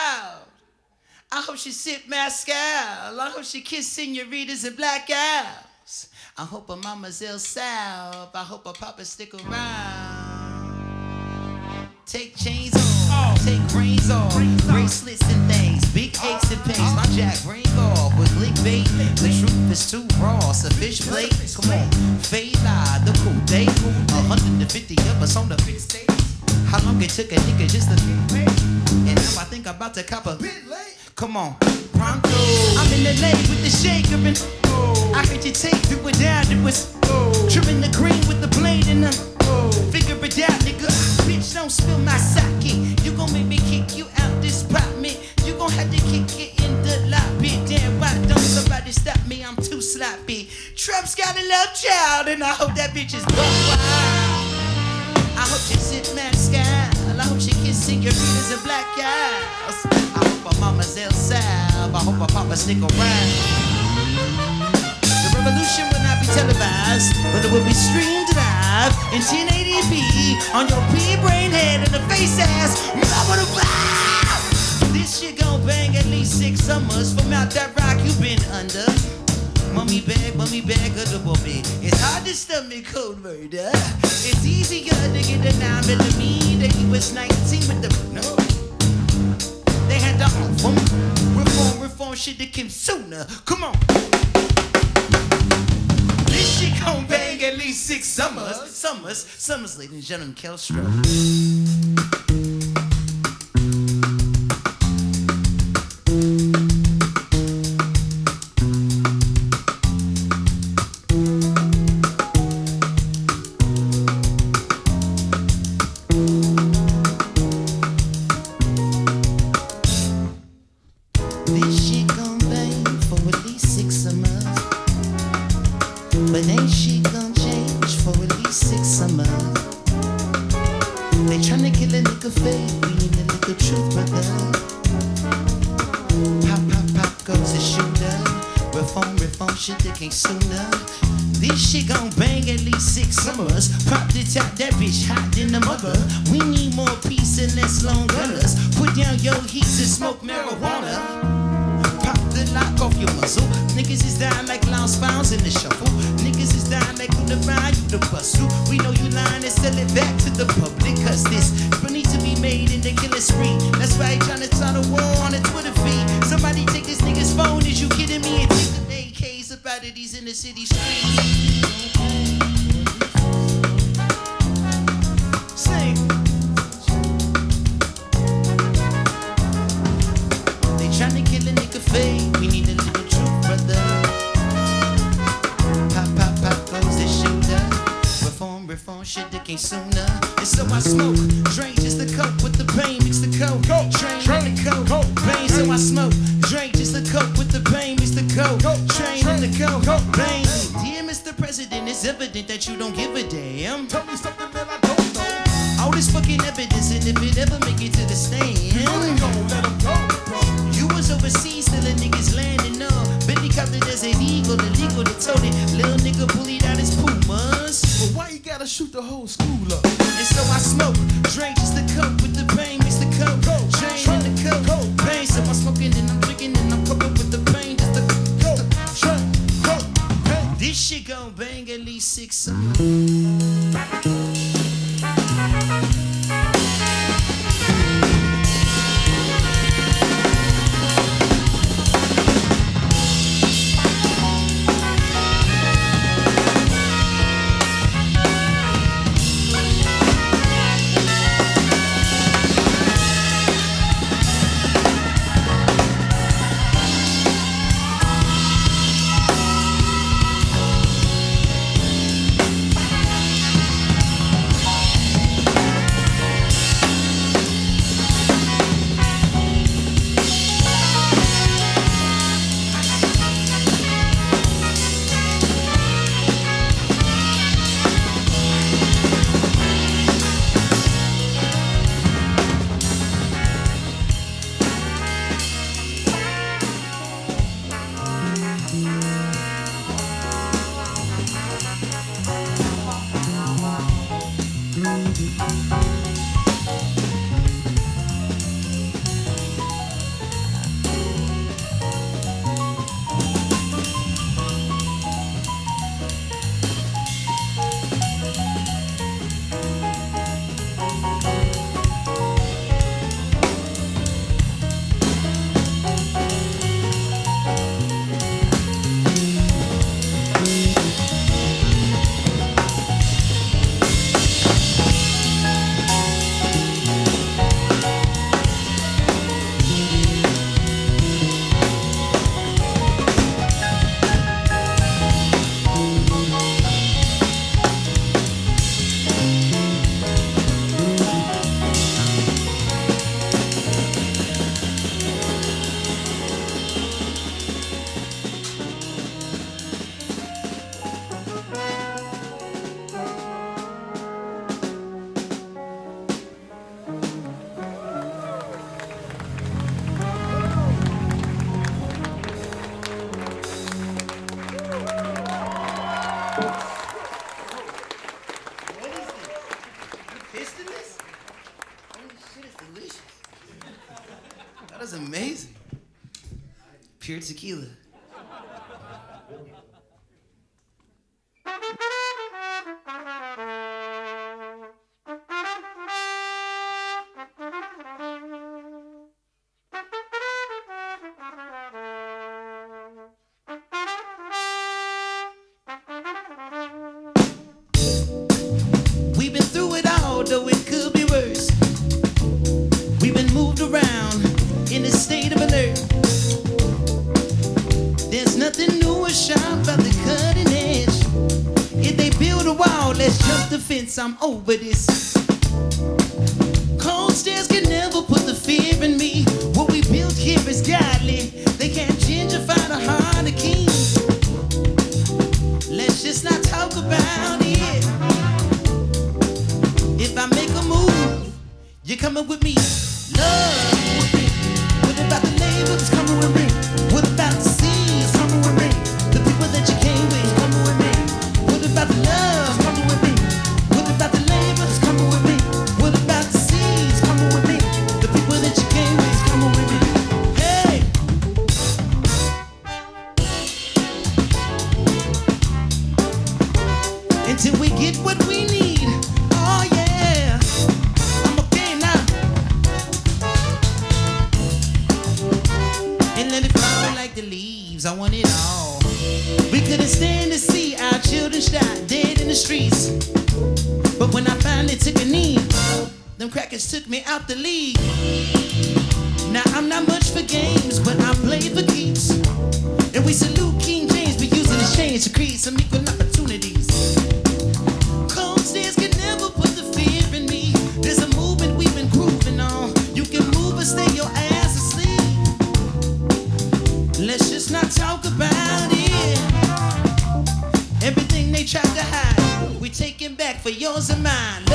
wild. I hope she sip Mescal. I hope she kiss senoritas and black gals. I hope her mama's ill south. I hope her papa stick around. Take chains off, take rings off, bracelets and things, big aches and pains. My jack ring off with clickbait. The truth is too raw, a fish plate. Come on, fade lie, the cool day. 150 of us on the big stage. How long it took a nigga just to get paid? And now I think I'm about to cop a bit late. Come on, pronto. I'm in the lane with the shaker and I heard you take it without it was trimming the green with the blade and the figure it out, nigga. Bitch, don't spill my sake. You gon' make me kick you out this apartment. You gon' have to kick it in the lobby. Damn, why don't somebody stop me? I'm too sloppy. Trump's got a love child, and I hope that bitch is buck kiss senoritas and black gals. I hope her mama's El Sab. I hope her papa stick around. The revolution will not be televised, but it will be streamed live in 1080p on your pea-brain head and the face ass. Mama the. This shit gon' bang at least six summers from out that rock you've been under. Mummy bag, mummy bag of the woman. It's hard to stomach cold murder. It's easier to get a 9 millimeter. He was 19 with the no. They had to reform, reform, reform shit that came sooner. Come on. This shit gon' bang at least six summers. Summers, summers, ladies and gentlemen, Kelstra. This gon' bang for at least six summers. But ain't gon' change for at least six summers. They tryna kill a nigga need a truth, brother. Pop, pop, pop goes the shooter. Reform, reform, shit sooner. This shit gon' bang at least six summers. Pop the top, that bitch hot in the mother. We need more peace and less long gunners. Put down your heats and smoke marijuana. The lock off your muzzle. Niggas is dying like lost founds in the shuffle. Niggas is dying like the ride, you the bustle. We know you lying and sell it back to the public. Cause this need to be made in the killer spree. That's why he trying to start a war on the Twitter feed. Somebody take this nigga's phone, is you kidding me? And take the AKs up out of these inner city streets. Sing. They tryna kill a nigga fake. Shit that came sooner. And so I smoke, drink just the coke with the pain, mix the coke. Train, train, the coke, bang. So I smoke, drink just the coke with the pain, mix the coke. Train in the coke, bang. Dear Mr. President, it's evident that you don't give a damn. Tell me something that I don't know. All this fucking evidence, and if it ever make it to the stand. you Really gon' let go, bro. You was overseas stealing niggas landing up. It as illegal, illegal to tote it. Little nigga bullied out his pumas. But why you gotta shoot the whole school up? And so I smoke, drink just the coke favorite tequila. We've been through it all, though it could be worse. We've been moved around in state of push out by the cutting edge. If they build a wall, let's jump the fence. I'm over this. the leaves. I want it all. We couldn't stand to see our children shot dead in the streets. But when I finally took a knee, them crackers took me out the league. Now I'm not much for games, but I play for keeps. And we salute King James, we using the change to create some equal. thousand man.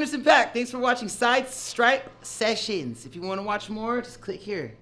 Anderson .Paak. Thanks for watching Sidestripe Sessions. If you want to watch more, just click here.